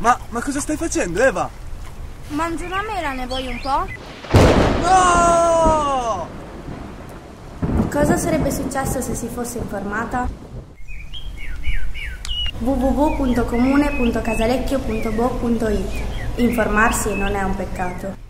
Ma, ma cosa stai facendo, Eva? Mangio una mela, ne vuoi un po'? No! Cosa sarebbe successo se si fosse informata? www.comune.casalecchio.bo.it Informarsi non è un peccato.